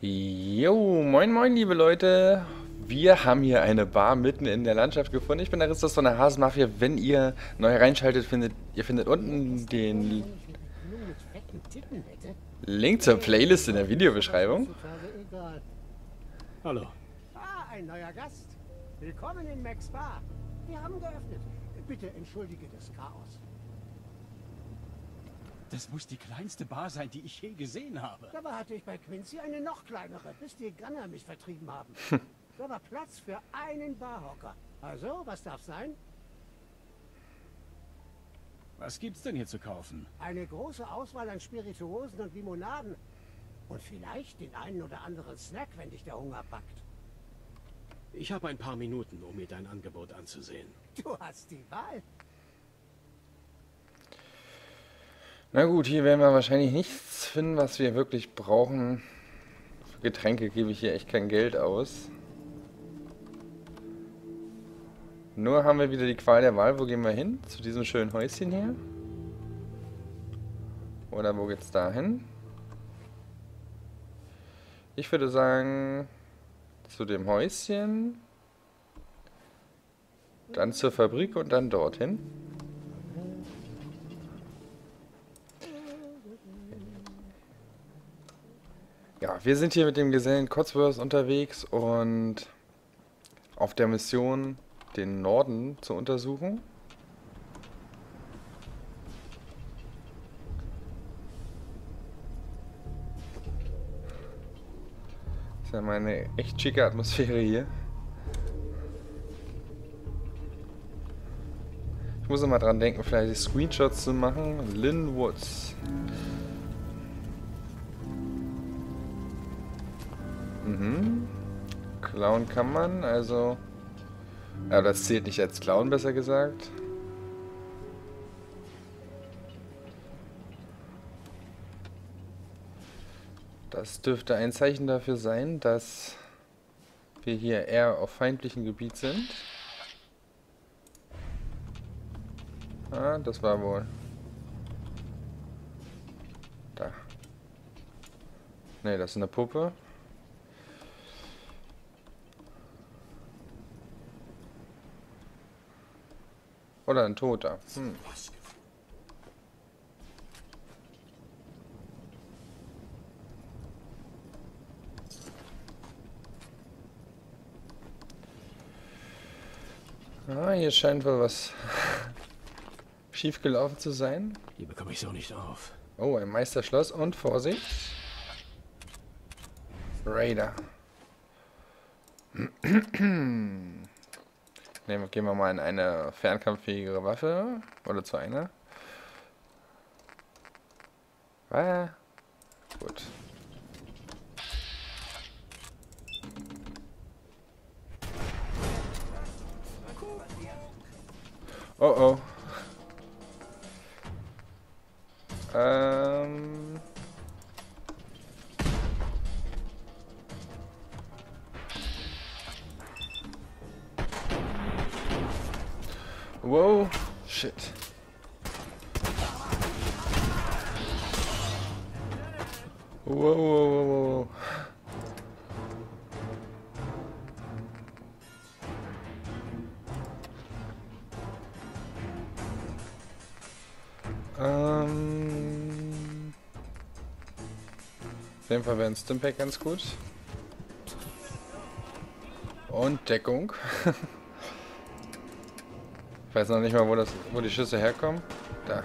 Jo, moin moin liebe Leute. Wir haben hier eine Bar mitten in der Landschaft gefunden. Ich bin Aristos von der Hasenmafia. Wenn ihr neu reinschaltet, findet ihr findet unten den Link zur Playlist in der Videobeschreibung. Hallo. Ah, ein neuer Gast. Willkommen in Max Bar. Wir haben geöffnet. Bitte entschuldige das Chaos. Das muss die kleinste Bar sein, die ich je gesehen habe. Dabei hatte ich bei Quincy eine noch kleinere, bis die Gunner mich vertrieben haben. da war Platz für einen Barhocker. Also, was darf sein? Was gibt's denn hier zu kaufen? Eine große Auswahl an Spirituosen und Limonaden. Und vielleicht den einen oder anderen Snack, wenn dich der Hunger packt. Ich habe ein paar Minuten, um mir dein Angebot anzusehen. Du hast die Wahl. Na gut, hier werden wir wahrscheinlich nichts finden, was wir wirklich brauchen. Für Getränke gebe ich hier echt kein Geld aus. Nur haben wir wieder die Qual der Wahl. Wo gehen wir hin? Zu diesem schönen Häuschen hier? Oder wo geht's da hin? Ich würde sagen, zu dem Häuschen, dann zur Fabrik und dann dorthin. Ja, wir sind hier mit dem Gesellen Cotsworth unterwegs und auf der Mission, den Norden zu untersuchen. ist ja mal eine echt schicke Atmosphäre hier. Ich muss immer dran denken, vielleicht Screenshots zu machen. Lynn Woods. Mhm. Clown kann man, also... Ja, das zählt nicht als Clown, besser gesagt. Das dürfte ein Zeichen dafür sein, dass wir hier eher auf feindlichem Gebiet sind. Ah, das war wohl. Da. Ne, das ist eine Puppe. Oder ein Toter. Hm. Ah, hier scheint wohl was schief gelaufen zu sein. Hier bekomme ich so nicht auf. Oh, ein Meisterschloss und Vorsicht. Raider. Nehmen, gehen wir mal in eine fernkampffähigere Waffe. Oder zu einer. Ah, gut. Oh oh. Whoa, shit. Whoa, whoa, whoa, whoa. Ähm. Auf jeden Fall wäre ein Stimpack ganz gut. Und Deckung. ich weiß noch nicht mal, wo, das, wo die Schüsse herkommen. Da.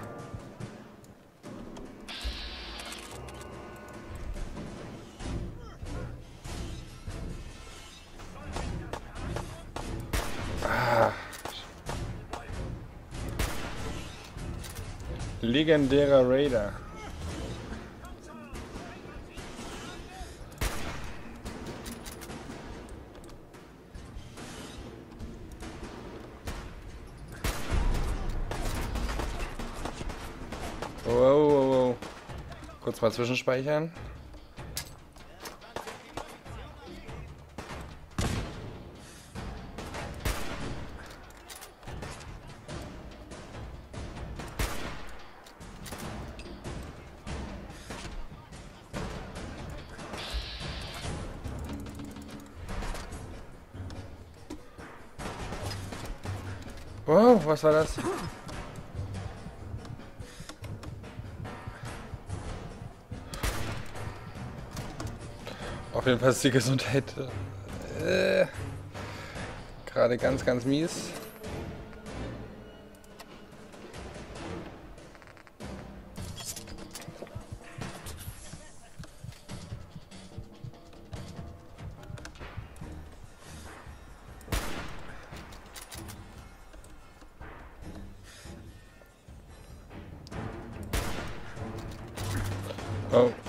Legendärer Raider. Oh, oh, oh. Kurz mal zwischenspeichern. Wow, was war das? Auf jeden Fall ist die Gesundheit äh, gerade ganz, ganz mies. Oh.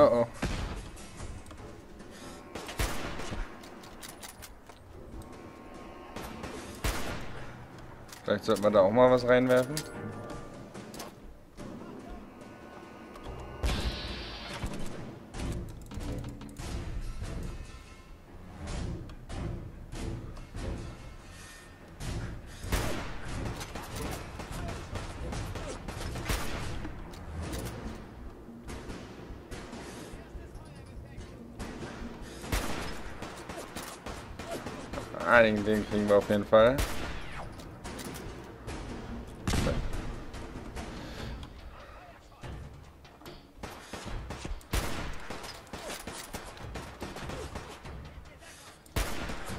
Oh oh. Vielleicht sollten wir da auch mal was reinwerfen. Ah, den, den kriegen wir auf jeden Fall.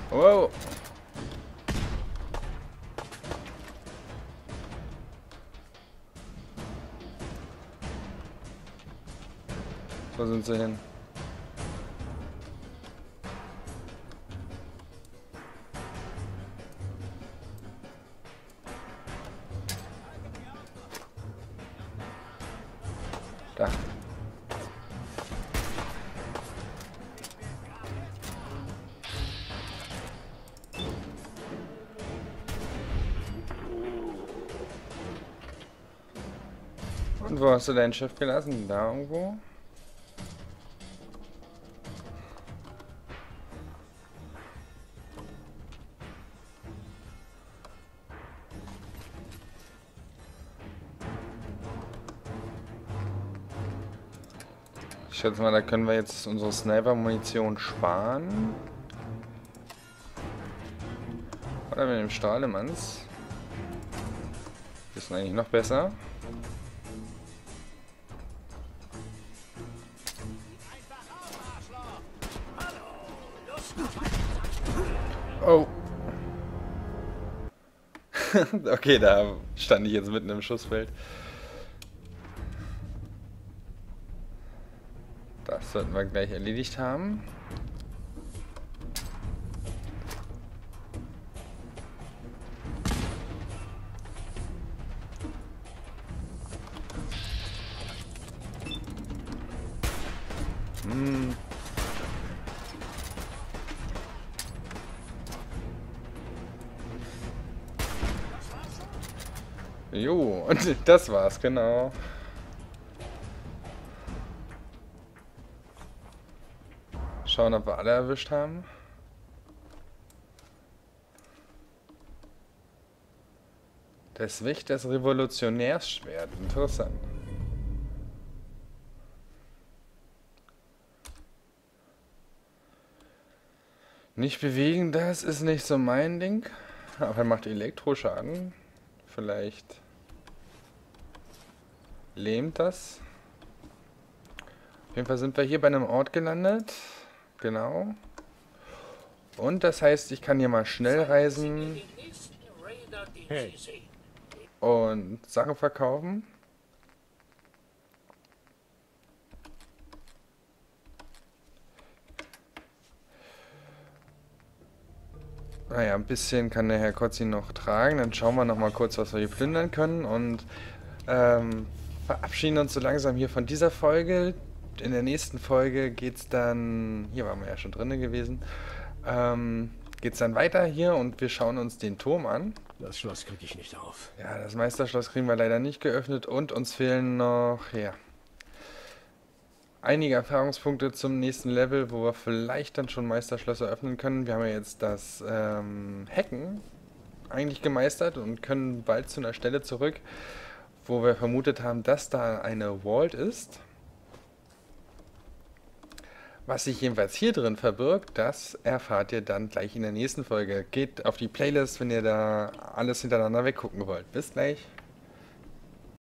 Wow. Wo sind sie hin? Da. Und wo hast du dein Schiff gelassen? Da irgendwo? Ich schätze mal, da können wir jetzt unsere Sniper-Munition sparen. Oder mit dem Strahlemanns. Ist eigentlich noch besser. Oh. okay, da stand ich jetzt mitten im Schussfeld. Das sollten wir gleich erledigt haben. Hm. Jo, und das war's, genau. Schauen, ob wir alle erwischt haben. Das Wicht des Revolutionärsschwert. Interessant. Nicht bewegen, das ist nicht so mein Ding. Aber er macht Elektroschaden. Vielleicht lähmt das. Auf jeden Fall sind wir hier bei einem Ort gelandet. Genau. Und das heißt, ich kann hier mal schnell reisen Hey, und Sachen verkaufen. Naja, ein bisschen kann der Herr Kotzi noch tragen. Dann schauen wir noch mal kurz, was wir hier plündern können. Und ähm, verabschieden uns so langsam hier von dieser Folge. In der nächsten Folge geht es dann, hier waren wir ja schon drin gewesen, ähm, geht es dann weiter hier und wir schauen uns den Turm an. das Schloss kriege ich nicht auf. Ja, das Meisterschloss kriegen wir leider nicht geöffnet und uns fehlen noch, ja, einige Erfahrungspunkte zum nächsten Level, wo wir vielleicht dann schon Meisterschlösser öffnen können. Wir haben ja jetzt das ähm, Hacken eigentlich gemeistert und können bald zu einer Stelle zurück, wo wir vermutet haben, dass da eine Vault ist. Was sich jedenfalls hier drin verbirgt, das erfahrt ihr dann gleich in der nächsten Folge. Geht auf die Playlist, wenn ihr da alles hintereinander weggucken wollt. Bis gleich.